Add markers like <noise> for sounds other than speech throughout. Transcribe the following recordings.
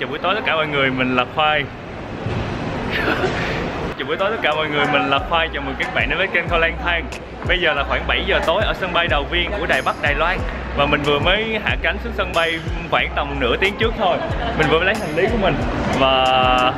chào buổi tối tất cả mọi người, mình là Khoai. <laughs> Chào buổi tối tất cả mọi người, mình là Khoai. Chào mừng các bạn đến với kênh Khoai Lang Thang. Bây giờ là khoảng 7 giờ tối ở sân bay đầu viên của Đài Bắc, Đài Loan. Và mình vừa mới hạ cánh xuống sân bay khoảng tầm nửa tiếng trước thôi. Mình vừa mới lấy hành lý của mình. Và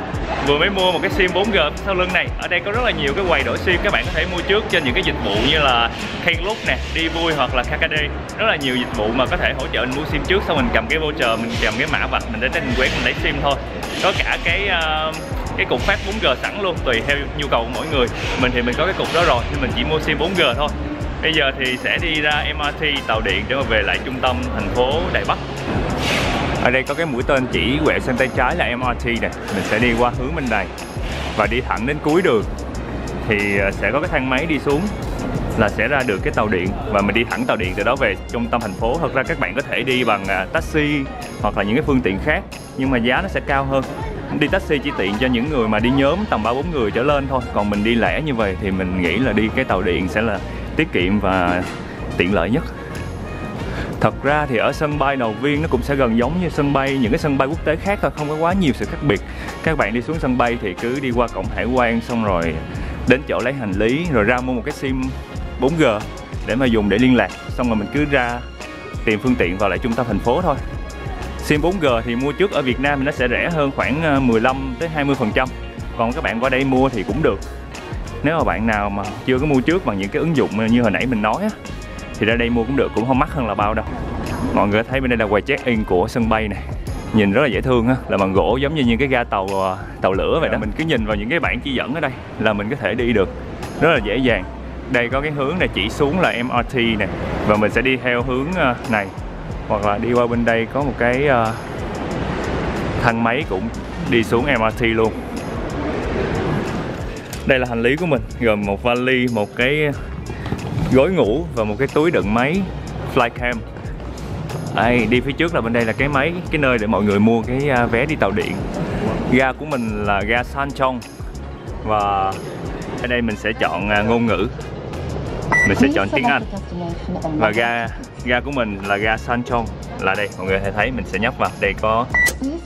vừa mới mua một cái sim 4G sau lưng này. Ở đây có rất là nhiều cái quầy đổi sim Các bạn có thể mua trước trên những cái dịch vụ như là Klook nè, Đi Vui hoặc là KKD Rất là nhiều dịch vụ mà có thể hỗ trợ mình mua sim trước Xong mình cầm cái voucher, mình cầm cái mã vạch Mình đến đây mình quét mình lấy sim thôi. Có cả cái uh, cái cục phát 4G sẵn luôn tùy theo nhu cầu của mỗi người. Mình thì mình có cái cục đó rồi nên mình chỉ mua sim 4G thôi. Bây giờ thì sẽ đi ra MRT tàu điện để mà về lại trung tâm thành phố Đài Bắc ở đây có cái mũi tên chỉ quẹo sang tay trái là MRT này mình sẽ đi qua hướng bên này và đi thẳng đến cuối đường. Thì ờ, sẽ có cái thang máy đi xuống là sẽ ra được cái tàu điện và mình đi thẳng tàu điện từ đó về trung tâm thành phố. Thật ra các bạn có thể đi bằng à, taxi hoặc là những cái phương tiện khác nhưng mà giá nó sẽ cao hơn. Đi taxi chỉ tiện cho những người mà đi nhóm tầm ba bốn người trở lên thôi. Còn mình đi lẻ như vậy thì mình nghĩ là đi cái tàu điện sẽ là tiết kiệm và tiện lợi nhất. Thật ra thì ở sân bay đầu viên nó cũng sẽ gần giống như sân bay những cái sân bay quốc tế khác thôi, không có quá nhiều sự khác biệt. Các bạn đi xuống sân bay thì cứ đi qua cổng hải quan xong rồi đến chỗ lấy hành lý rồi ra mua một cái sim 4G để mà dùng để liên lạc. Xong rồi mình cứ ra tìm phương tiện vào lại trung tâm thành phố thôi. Sim 4G thì mua trước ở Việt Nam thì nó sẽ rẻ hơn khoảng ờ, 15 tới 20 phần trăm. Còn các bạn qua đây mua thì cũng được. Nếu mà bạn nào mà chưa có mua trước bằng những cái ứng dụng như hồi nãy mình nói á thì ra đây mua cũng được cũng không mắc hơn là bao đâu. Mọi người thấy bên đây là quầy check in của sân bay này. Nhìn rất là dễ thương á là bằng gỗ giống như những cái ga tàu ờ, tàu lửa vậy đó. mình cứ nhìn vào những cái bảng chỉ dẫn ở đây là mình có thể đi được. Rất là dễ dàng. Đây có cái hướng này chỉ xuống là MRT này và mình sẽ đi theo hướng ờ, này. Hoặc là đi qua bên đây có một cái uh, thang máy cũng đi xuống MRT luôn. Đây là hành lý của mình gồm một vali một cái gối ngủ và một cái túi đựng máy flycam Đây, đi phía trước là bên đây là cái máy cái nơi để mọi người mua cái à, vé đi tàu điện. Ga của mình là ga Sanchong và ở đây mình sẽ chọn à, ngôn ngữ. Mình sẽ chọn tiếng Anh. Và ga ga của mình là ga Sanchong. Là đây mọi người hãy thấy mình sẽ nhấp vào. Đây có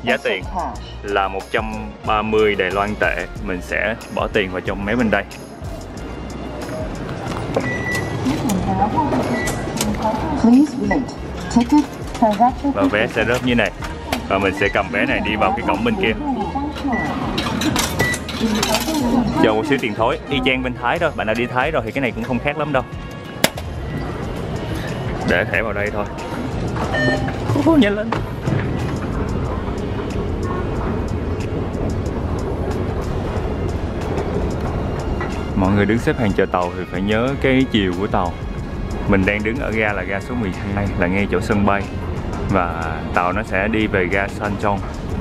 giá tiền là 130 Đài Loan tệ. Mình sẽ bỏ tiền vào trong máy bên đây. Và vé sẽ rớt như này. Và mình sẽ cầm vé này đi vào cái cổng bên kia. Chờ một xíu tiền thối y chang bên Thái thôi. Bạn nào đi Thái rồi thì cái này cũng không khác lắm đâu. Để thẻ vào đây thôi. Ô, nhanh lên. Mọi người đứng xếp hàng chờ tàu thì phải nhớ cái chiều của tàu mình đang đứng ở ga là ga số 12 là ngay chỗ sân bay. Và tàu nó sẽ đi về ga Sanchong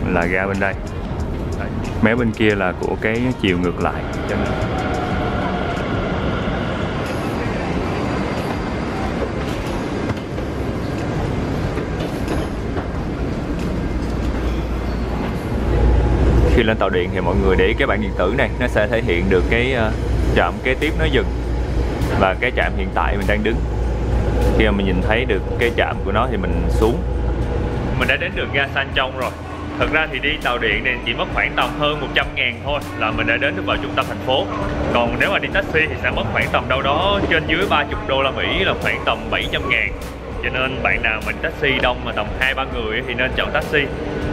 là ga bên đây. Mé bên kia là của cái chiều ngược lại. Cho nên khi lên tàu điện thì mọi người để cái bảng điện tử này nó sẽ thể hiện được cái uh, trạm kế tiếp nó dừng và cái trạm hiện tại mình đang đứng. Khi mà mình nhìn thấy được cái trạm của nó thì mình xuống. Mình đã đến được ga San Trong rồi. Thật ra thì đi tàu điện này chỉ mất khoảng tầm hơn 100 ngàn thôi là mình đã đến được vào trung tâm thành phố. Còn nếu mà đi taxi thì sẽ mất khoảng tầm đâu đó trên dưới 30 đô la Mỹ, là khoảng tầm 700 ngàn. Cho nên bạn nào mình taxi đông mà tầm hai, ba người thì nên chọn taxi.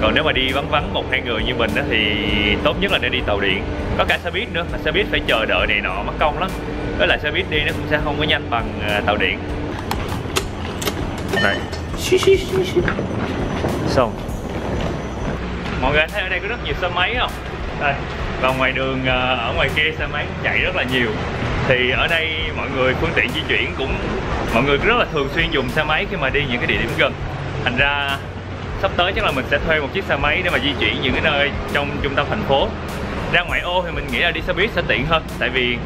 Còn nếu mà đi vắng vắng một, hai người như mình thì tốt nhất là nên đi tàu điện. Có cả xe buýt nữa, mà xe buýt phải chờ đợi này nọ mất công lắm với lại xe buýt đi nó cũng sẽ không có nhanh bằng ờ, tàu điện. Này. Xong. Mọi người thấy ở đây có rất nhiều xe máy không? Đây. Và ngoài đường ờ, ở ngoài kia xe máy chạy rất là nhiều. Thì ở đây mọi người, phương tiện di chuyển cũng, mọi người rất là thường xuyên dùng xe máy khi mà đi những cái địa điểm gần. Thành ra, sắp tới chắc là mình sẽ thuê một chiếc xe máy để mà di chuyển những cái nơi trong trung tâm thành phố. Ra ngoại ô thì mình nghĩ là đi xe buýt sẽ tiện hơn, tại vì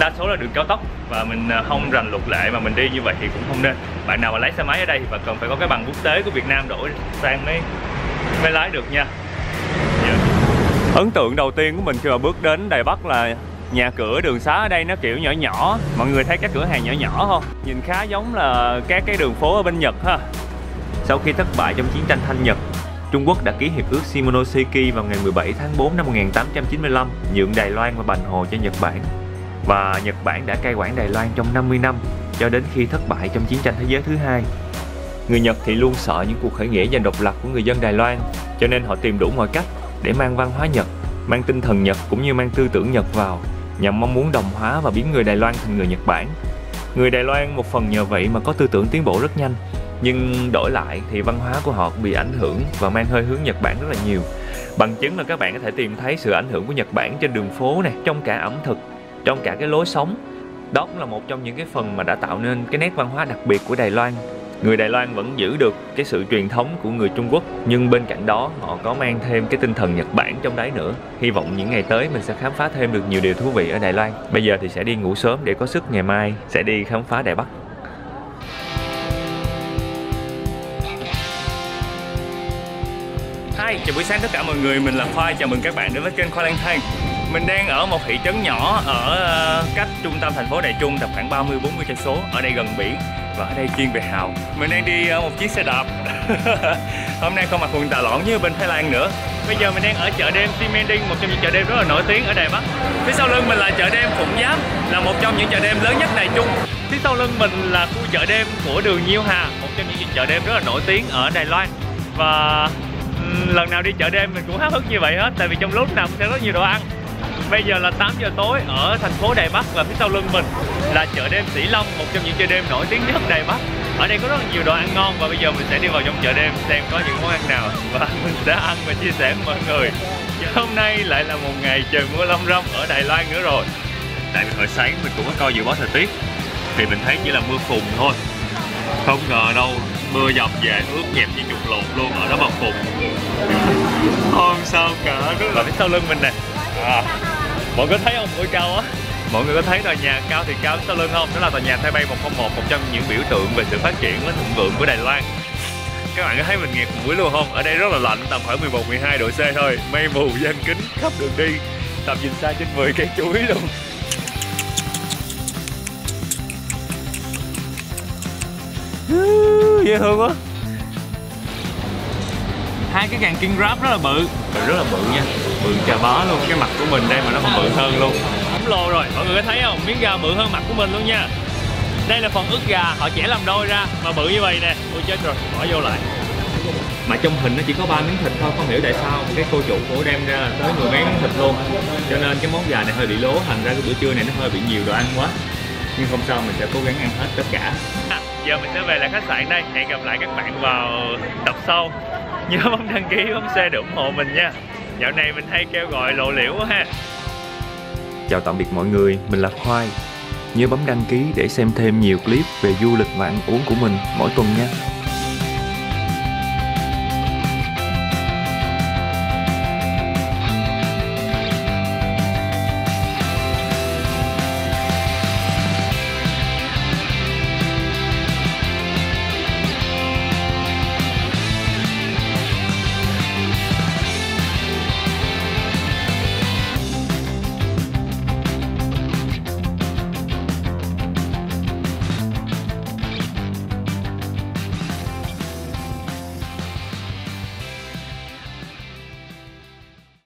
đa số là đường cao tốc và mình à, không rành luật lệ mà mình đi như vậy thì cũng không nên. Bạn nào mà lái xe máy ở đây thì bạn cần phải có cái bằng quốc tế của Việt Nam đổi sang mới mới lái được nha. Yeah. ấn tượng đầu tiên của mình khi mà bước đến Đài Bắc là nhà cửa, đường xá ở đây nó kiểu nhỏ nhỏ. Mọi người thấy các cửa hàng nhỏ nhỏ không? Nhìn khá giống là các cái đường phố ở bên Nhật ha. Sau khi thất bại trong chiến tranh thanh Nhật, Trung Quốc đã ký hiệp ước Shimonoseki vào ngày 17 tháng 4 năm 1895 nhượng Đài Loan và Bành Hồ cho Nhật Bản. Và Nhật Bản đã cai quản Đài Loan trong 50 năm cho đến khi thất bại trong chiến tranh thế giới thứ hai. Người Nhật thì luôn sợ những cuộc khởi nghĩa giành độc lập của người dân Đài Loan, cho nên họ tìm đủ mọi cách để mang văn hóa Nhật, mang tinh thần Nhật cũng như mang tư tưởng Nhật vào, nhằm mong muốn đồng hóa và biến người Đài Loan thành người Nhật Bản. Người Đài Loan một phần nhờ vậy mà có tư tưởng tiến bộ rất nhanh, nhưng đổi lại thì văn hóa của họ bị ảnh hưởng và mang hơi hướng Nhật Bản rất là nhiều. Bằng chứng là các bạn có thể tìm thấy sự ảnh hưởng của Nhật Bản trên đường phố này, trong cả ẩm thực, trong cả cái lối sống. Đó cũng là một trong những cái phần mà đã tạo nên cái nét văn hóa đặc biệt của Đài Loan. Người Đài Loan vẫn giữ được cái sự truyền thống của người Trung Quốc nhưng bên cạnh đó họ có mang thêm cái tinh thần Nhật Bản trong đấy nữa. Hy vọng những ngày tới mình sẽ khám phá thêm được nhiều điều thú vị ở Đài Loan. Bây giờ thì sẽ đi ngủ sớm để có sức ngày mai sẽ đi khám phá Đài Bắc. Hi, chào buổi sáng tất cả mọi người, mình là Khoai, chào mừng các bạn đến với kênh Khoai Lang Thang. Mình đang ở một thị trấn nhỏ ở ờ, cách trung tâm thành phố Đài Trung tầm khoảng 30-40 cây số, ở đây gần biển và ở đây chuyên về hào. Mình đang đi ờ, một chiếc xe đạp. <laughs> Hôm nay không mặc quần tà lõn như bên thái lan nữa. Bây giờ mình đang ở chợ đêm Simending, một trong những chợ đêm rất là nổi tiếng ở đài bắc. Phía sau lưng mình là chợ đêm phụng giáp, là một trong những chợ đêm lớn nhất đài trung. Phía sau lưng mình là khu chợ đêm của đường nhiêu hà, một trong những chợ đêm rất là nổi tiếng ở đài loan. Và lần nào đi chợ đêm mình cũng háo hức như vậy hết, tại vì trong lúc nào cũng sẽ rất nhiều đồ ăn. Bây giờ là 8 giờ tối ở thành phố Đài Bắc và phía sau lưng mình là chợ đêm Sĩ Long, một trong những chợ đêm nổi tiếng nhất Đài Bắc. Ở đây có rất là nhiều đồ ăn ngon và bây giờ mình sẽ đi vào trong chợ đêm xem có những món ăn nào và <laughs> mình sẽ ăn và chia sẻ với mọi người. hôm nay lại là một ngày trời mưa long rong ở Đài Loan nữa rồi. Tại vì hồi sáng mình cũng có coi dự báo thời tiết thì mình thấy chỉ là mưa phùn thôi. Không ngờ đâu mưa dọc về ướt nhẹp như chuột lột luôn ở đó mà phùn <laughs> không sao cả và phía sau lưng mình nè à, mọi người thấy không ngôi cao á? Mọi người có thấy tòa nhà cao thì cao sau lưng không? Đó là tòa nhà Taipei 101 một trong những biểu tượng về sự phát triển và thịnh vượng của Đài Loan. Các bạn có thấy mình nghẹt mũi luôn không? Ở đây rất là lạnh tầm khoảng 11 12 độ C thôi. Mây mù gian kính khắp đường đi. Tầm nhìn xa trên 10 cây chuối luôn. Dễ thương quá. Hai cái càng king grab rất là bự rất là bự nha bự chà bó luôn cái mặt của mình đây mà nó còn bự hơn luôn. Khổng lồ rồi mọi người có thấy không? Miếng gà bự hơn mặt của mình luôn nha. Đây là phần ức gà họ chẻ làm đôi ra mà bự như vậy nè. Ôi chết rồi bỏ vô lại. Mà trong hình nó chỉ có ba miếng thịt thôi không hiểu tại sao cái cô chủ của đem ra tới mười mấy miếng thịt luôn. Cho nên cái món gà này hơi bị lố thành ra cái bữa trưa này nó hơi bị nhiều đồ ăn quá. Nhưng không sao mình sẽ cố gắng ăn hết tất cả. À, giờ mình sẽ về lại khách sạn đây. Hẹn gặp lại các bạn vào tập sau. Nhớ bấm đăng ký bấm xe để ủng hộ mình nha dạo này mình hay kêu gọi lộ liễu quá ha. Chào tạm biệt mọi người, mình là khoai. Nhớ bấm đăng ký để xem thêm nhiều clip về du lịch và ăn uống của mình mỗi tuần nha.